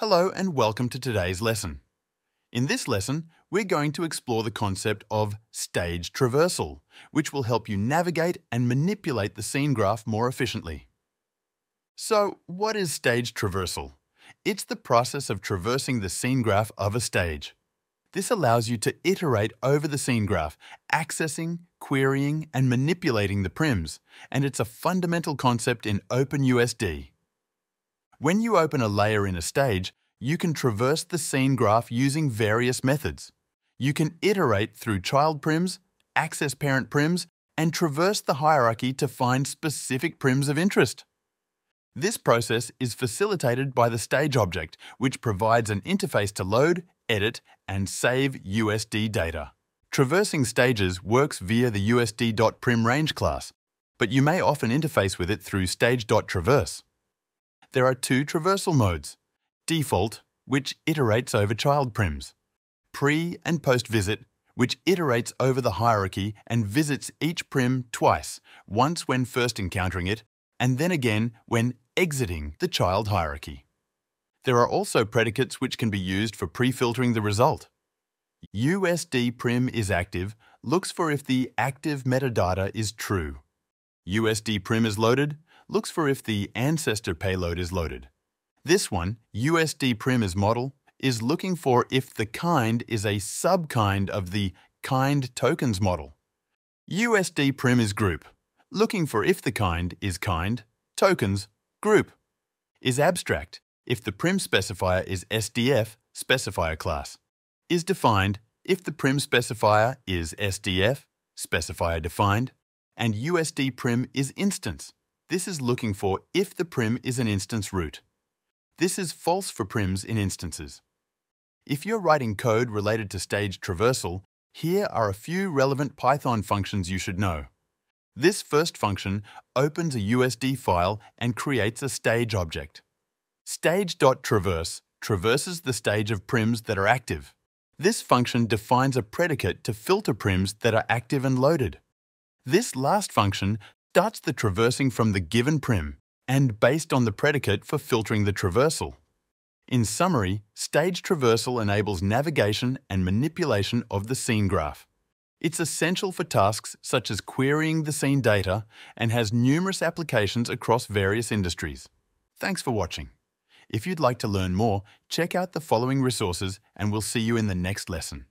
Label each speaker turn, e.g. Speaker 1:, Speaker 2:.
Speaker 1: Hello and welcome to today's lesson. In this lesson, we're going to explore the concept of stage traversal, which will help you navigate and manipulate the scene graph more efficiently. So, what is stage traversal? It's the process of traversing the scene graph of a stage. This allows you to iterate over the scene graph, accessing, querying, and manipulating the prims, and it's a fundamental concept in OpenUSD. When you open a layer in a stage, you can traverse the scene graph using various methods. You can iterate through child prims, access parent prims, and traverse the hierarchy to find specific prims of interest. This process is facilitated by the stage object, which provides an interface to load, edit, and save USD data. Traversing stages works via the USD.primRange class, but you may often interface with it through stage.traverse there are two traversal modes. Default, which iterates over child prims. Pre and post visit, which iterates over the hierarchy and visits each prim twice, once when first encountering it, and then again when exiting the child hierarchy. There are also predicates which can be used for pre-filtering the result. USD prim is active looks for if the active metadata is true. USD prim is loaded looks for if the ancestor payload is loaded. This one, USD prim is model, is looking for if the kind is a subkind of the kind tokens model. USD prim is group, looking for if the kind is kind, tokens, group. Is abstract, if the prim specifier is SDF, specifier class. Is defined, if the prim specifier is SDF, specifier defined. And USD prim is instance, this is looking for if the prim is an instance root. This is false for prims in instances. If you're writing code related to stage traversal, here are a few relevant Python functions you should know. This first function opens a USD file and creates a stage object. Stage.traverse traverses the stage of prims that are active. This function defines a predicate to filter prims that are active and loaded. This last function starts the traversing from the given prim and based on the predicate for filtering the traversal. In summary, stage traversal enables navigation and manipulation of the scene graph. It's essential for tasks such as querying the scene data and has numerous applications across various industries. Thanks for watching. If you'd like to learn more, check out the following resources and we'll see you in the next lesson.